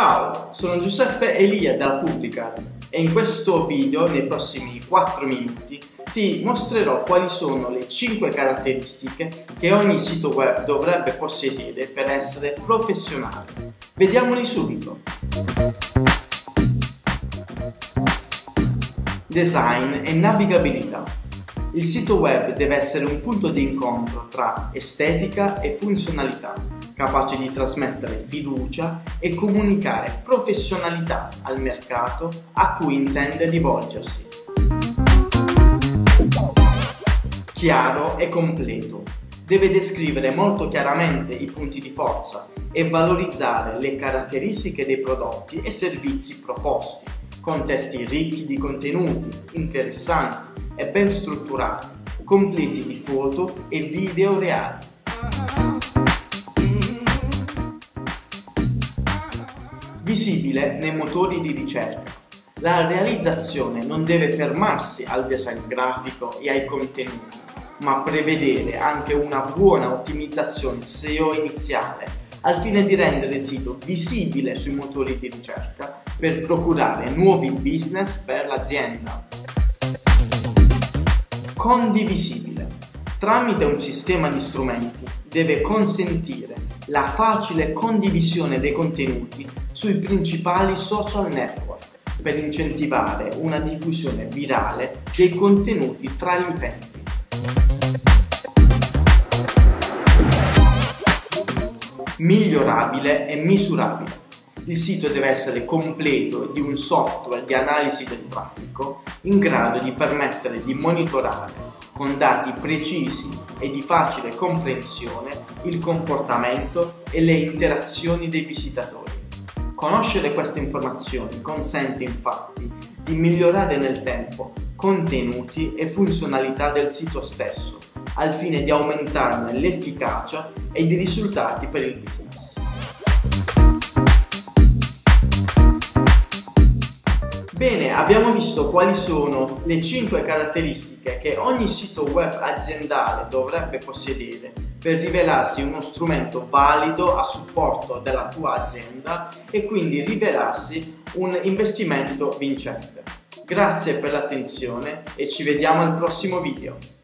Ciao, sono Giuseppe Elia da Publica e in questo video, nei prossimi 4 minuti, ti mostrerò quali sono le 5 caratteristiche che ogni sito web dovrebbe possedere per essere professionale. Vediamoli subito. Design e navigabilità. Il sito web deve essere un punto di incontro tra estetica e funzionalità capace di trasmettere fiducia e comunicare professionalità al mercato a cui intende rivolgersi. Chiaro e completo. Deve descrivere molto chiaramente i punti di forza e valorizzare le caratteristiche dei prodotti e servizi proposti, con testi ricchi di contenuti, interessanti e ben strutturati, completi di foto e video reali. Visibile nei motori di ricerca. La realizzazione non deve fermarsi al design grafico e ai contenuti, ma prevedere anche una buona ottimizzazione SEO iniziale al fine di rendere il sito visibile sui motori di ricerca per procurare nuovi business per l'azienda. Condivisibile. Tramite un sistema di strumenti deve consentire la facile condivisione dei contenuti sui principali social network per incentivare una diffusione virale dei contenuti tra gli utenti. Migliorabile e misurabile. Il sito deve essere completo di un software di analisi del traffico in grado di permettere di monitorare con dati precisi e di facile comprensione il comportamento e le interazioni dei visitatori. Conoscere queste informazioni consente infatti di migliorare nel tempo contenuti e funzionalità del sito stesso, al fine di aumentarne l'efficacia ed i risultati per il business. Bene, abbiamo visto quali sono le 5 caratteristiche che ogni sito web aziendale dovrebbe possedere per rivelarsi uno strumento valido a supporto della tua azienda e quindi rivelarsi un investimento vincente. Grazie per l'attenzione e ci vediamo al prossimo video.